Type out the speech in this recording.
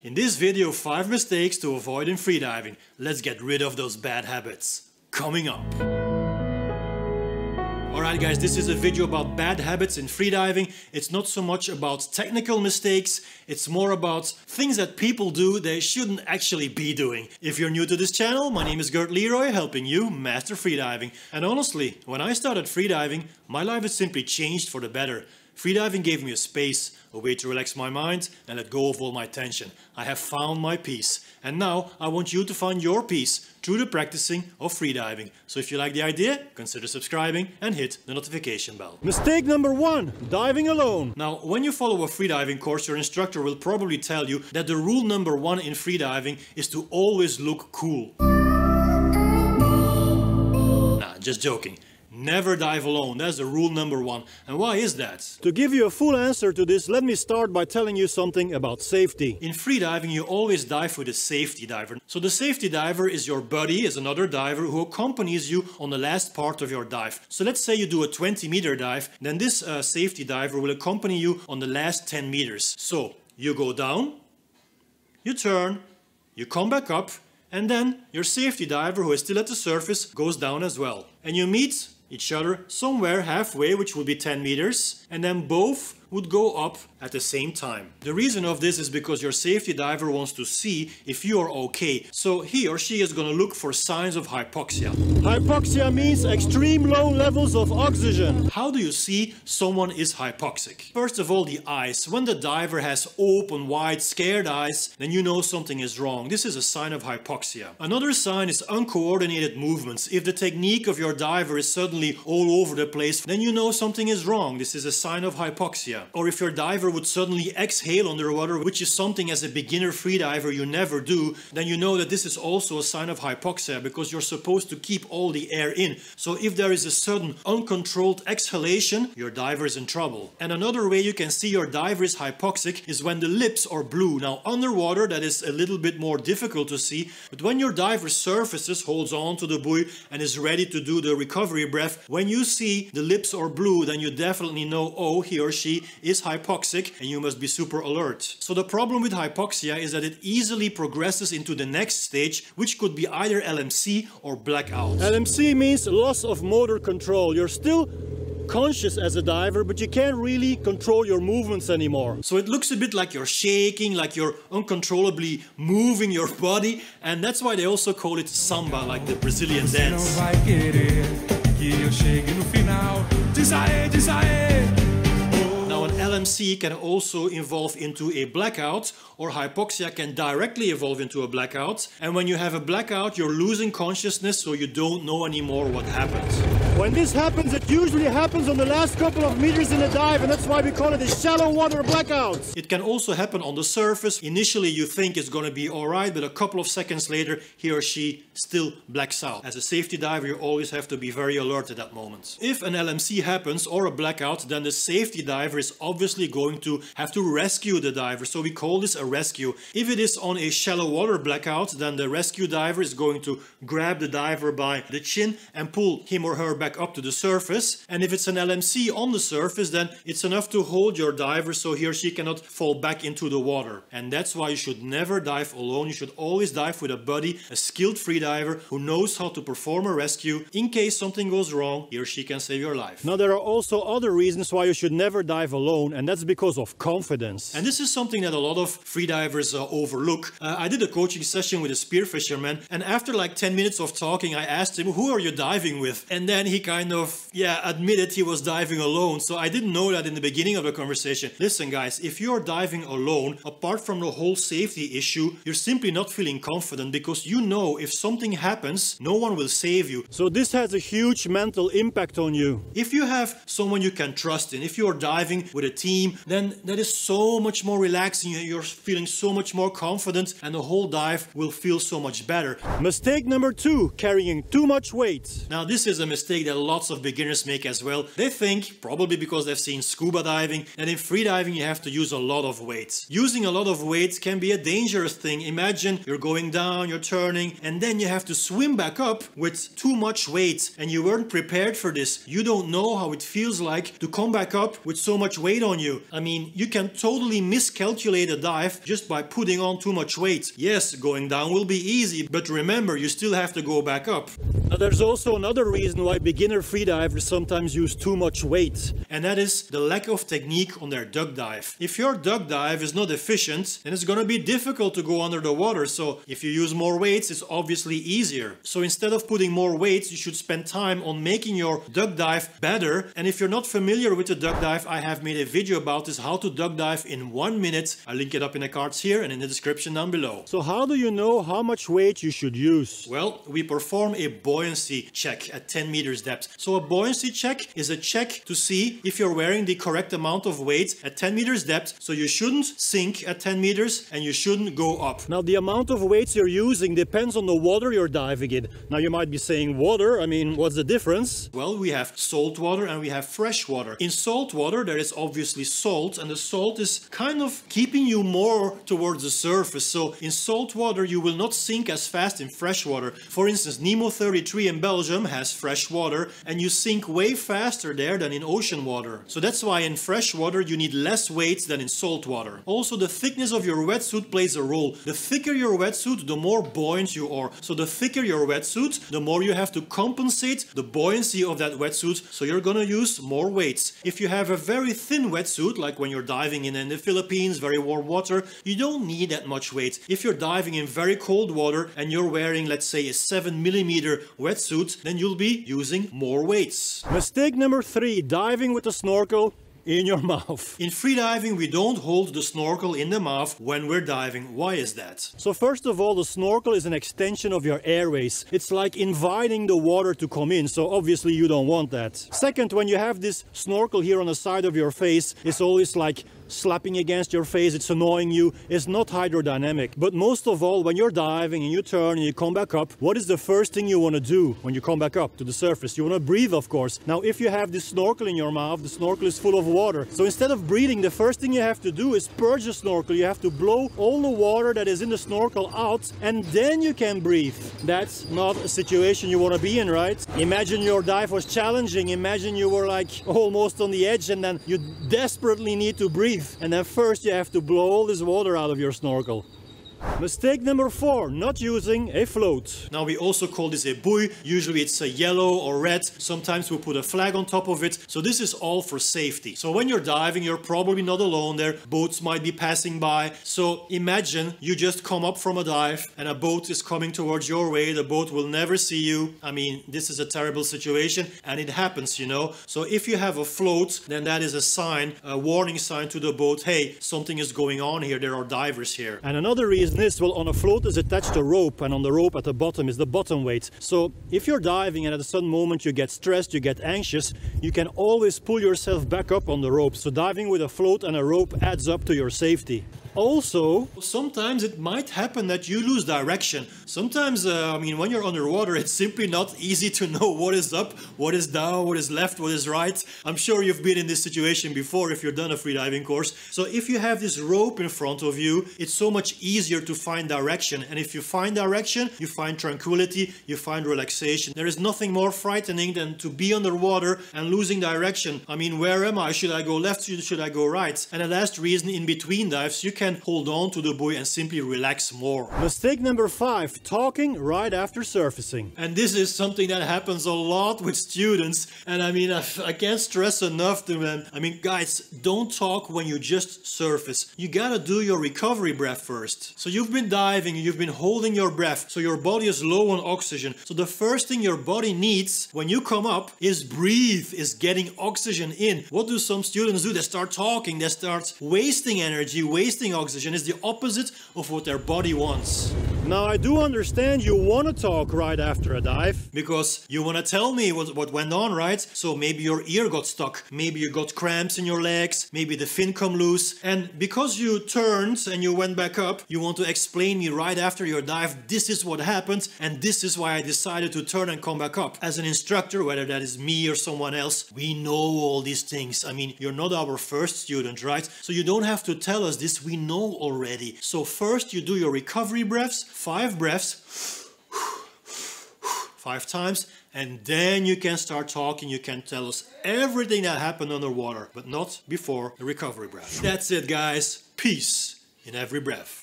In this video, 5 mistakes to avoid in freediving. Let's get rid of those bad habits. Coming up. Alright guys, this is a video about bad habits in freediving. It's not so much about technical mistakes, it's more about things that people do they shouldn't actually be doing. If you're new to this channel, my name is Gert Leroy, helping you master freediving. And honestly, when I started freediving, my life has simply changed for the better. Freediving gave me a space, a way to relax my mind and let go of all my tension. I have found my peace. And now I want you to find your peace through the practicing of freediving. So if you like the idea, consider subscribing and hit the notification bell. Mistake number one, diving alone. Now, when you follow a freediving course, your instructor will probably tell you that the rule number one in freediving is to always look cool. Nah, just joking. Never dive alone. That's the rule number one. And why is that? To give you a full answer to this, let me start by telling you something about safety. In freediving, you always dive with a safety diver. So the safety diver is your buddy, is another diver who accompanies you on the last part of your dive. So let's say you do a 20 meter dive, then this uh, safety diver will accompany you on the last 10 meters. So you go down, you turn, you come back up, and then your safety diver who is still at the surface goes down as well. And you meet each other somewhere halfway, which would be 10 meters, and then both would go up at the same time. The reason of this is because your safety diver wants to see if you are okay. So he or she is going to look for signs of hypoxia. Hypoxia means extreme low levels of oxygen. How do you see someone is hypoxic? First of all, the eyes. When the diver has open, wide, scared eyes, then you know something is wrong. This is a sign of hypoxia. Another sign is uncoordinated movements. If the technique of your diver is suddenly all over the place, then you know something is wrong. This is a sign of hypoxia. Or if your diver would suddenly exhale underwater, which is something as a beginner freediver you never do, then you know that this is also a sign of hypoxia because you're supposed to keep all the air in. So if there is a sudden uncontrolled exhalation, your diver is in trouble. And another way you can see your diver is hypoxic is when the lips are blue. Now underwater that is a little bit more difficult to see, but when your diver surfaces, holds on to the buoy and is ready to do the recovery breath, when you see the lips are blue, then you definitely know, oh, he or she is hypoxic and you must be super alert. So the problem with hypoxia is that it easily progresses into the next stage, which could be either LMC or blackout. LMC means loss of motor control. You're still conscious as a diver, but you can't really control your movements anymore. So it looks a bit like you're shaking, like you're uncontrollably moving your body, and that's why they also call it samba, like the Brazilian dance. LMC can also evolve into a blackout or hypoxia can directly evolve into a blackout. And when you have a blackout, you're losing consciousness so you don't know anymore what happened. When this happens, it usually happens on the last couple of meters in the dive and that's why we call it a shallow water blackout. It can also happen on the surface. Initially you think it's going to be alright, but a couple of seconds later he or she still blacks out. As a safety diver you always have to be very alert at that moment. If an LMC happens or a blackout, then the safety diver is obviously going to have to rescue the diver. So we call this a rescue. If it is on a shallow water blackout, then the rescue diver is going to grab the diver by the chin and pull him or her back up to the surface. And if it's an LMC on the surface, then it's enough to hold your diver so he or she cannot fall back into the water. And that's why you should never dive alone. You should always dive with a buddy, a skilled freediver who knows how to perform a rescue. In case something goes wrong, he or she can save your life. Now there are also other reasons why you should never dive alone and that's because of confidence. And this is something that a lot of freedivers uh, overlook. Uh, I did a coaching session with a spear fisherman, and after like 10 minutes of talking, I asked him, Who are you diving with? And then he kind of, yeah, admitted he was diving alone. So I didn't know that in the beginning of the conversation. Listen, guys, if you're diving alone, apart from the whole safety issue, you're simply not feeling confident because you know if something happens, no one will save you. So this has a huge mental impact on you. If you have someone you can trust in, if you're diving with a team, team, then that is so much more relaxing. You're feeling so much more confident and the whole dive will feel so much better. Mistake number two, carrying too much weight. Now this is a mistake that lots of beginners make as well. They think, probably because they've seen scuba diving, that in freediving you have to use a lot of weights. Using a lot of weights can be a dangerous thing. Imagine you're going down, you're turning, and then you have to swim back up with too much weight and you weren't prepared for this. You don't know how it feels like to come back up with so much weight on you. I mean, you can totally miscalculate a dive just by putting on too much weight. Yes, going down will be easy, but remember, you still have to go back up. Now, there's also another reason why beginner freedivers sometimes use too much weight. And that is the lack of technique on their duck dive. If your duck dive is not efficient, then it's gonna be difficult to go under the water. So if you use more weights, it's obviously easier. So instead of putting more weights, you should spend time on making your duck dive better. And if you're not familiar with the duck dive, I have made a video about this, how to duck dive in one minute. I'll link it up in the cards here and in the description down below. So how do you know how much weight you should use? Well, we perform a buoyancy check at 10 meters depth. So a buoyancy check is a check to see if you're wearing the correct amount of weight at 10 meters depth. So you shouldn't sink at 10 meters and you shouldn't go up. Now the amount of weights you're using depends on the water you're diving in. Now you might be saying water, I mean what's the difference? Well, we have salt water and we have fresh water. In salt water there is obviously salt and the salt is kind of keeping you more towards the surface. So in salt water you will not sink as fast in fresh water. For instance, Nemo 33 in Belgium has fresh water and you sink way faster there than in ocean water. So that's why in fresh water you need less weights than in salt water. Also the thickness of your wetsuit plays a role. The thicker your wetsuit, the more buoyant you are. So the thicker your wetsuit, the more you have to compensate the buoyancy of that wetsuit. So you're gonna use more weights. If you have a very thin wetsuit, like when you're diving in, in the Philippines, very warm water, you don't need that much weight. If you're diving in very cold water and you're wearing, let's say, a 7 millimeter wetsuit, then you'll be using more weights. Mistake number three, diving with a snorkel in your mouth. In freediving, we don't hold the snorkel in the mouth when we're diving. Why is that? So first of all, the snorkel is an extension of your airways. It's like inviting the water to come in, so obviously you don't want that. Second, when you have this snorkel here on the side of your face, it's always like slapping against your face, it's annoying you, it's not hydrodynamic. But most of all, when you're diving and you turn and you come back up, what is the first thing you want to do when you come back up to the surface? You want to breathe, of course. Now, if you have this snorkel in your mouth, the snorkel is full of water. So instead of breathing, the first thing you have to do is purge the snorkel. You have to blow all the water that is in the snorkel out, and then you can breathe. That's not a situation you want to be in, right? Imagine your dive was challenging. Imagine you were like almost on the edge, and then you desperately need to breathe. And then first you have to blow all this water out of your snorkel. Mistake number four, not using a float. Now we also call this a buoy. Usually it's a yellow or red. Sometimes we put a flag on top of it. So this is all for safety. So when you're diving, you're probably not alone there. Boats might be passing by. So imagine you just come up from a dive and a boat is coming towards your way. The boat will never see you. I mean, this is a terrible situation and it happens, you know. So if you have a float, then that is a sign, a warning sign to the boat. Hey, something is going on here. There are divers here. And another reason is, well, on a float is attached a rope, and on the rope at the bottom is the bottom weight. So if you're diving and at a sudden moment you get stressed, you get anxious, you can always pull yourself back up on the rope. So diving with a float and a rope adds up to your safety. Also, sometimes it might happen that you lose direction. Sometimes, uh, I mean, when you're underwater, it's simply not easy to know what is up, what is down, what is left, what is right. I'm sure you've been in this situation before if you've done a freediving course. So if you have this rope in front of you, it's so much easier to find direction. And if you find direction, you find tranquility, you find relaxation. There is nothing more frightening than to be underwater and losing direction. I mean, where am I? Should I go left? Should I go right? And the last reason, in between dives, you can hold on to the buoy and simply relax more. Mistake number five, talking right after surfacing. And this is something that happens a lot with students. And I mean, I, I can't stress enough to them. I mean, guys, don't talk when you just surface. You gotta do your recovery breath first. So you've been diving, you've been holding your breath, so your body is low on oxygen. So the first thing your body needs when you come up is breathe, is getting oxygen in. What do some students do? They start talking, they start wasting energy, wasting breathing oxygen is the opposite of what their body wants. Now I do understand you want to talk right after a dive. Because you want to tell me what, what went on, right? So maybe your ear got stuck, maybe you got cramps in your legs, maybe the fin come loose. And because you turned and you went back up, you want to explain me right after your dive, this is what happened and this is why I decided to turn and come back up. As an instructor, whether that is me or someone else, we know all these things. I mean, you're not our first student, right? So you don't have to tell us this, we know already. So first you do your recovery breaths, five breaths, five times, and then you can start talking. You can tell us everything that happened underwater, but not before the recovery breath. That's it, guys. Peace in every breath.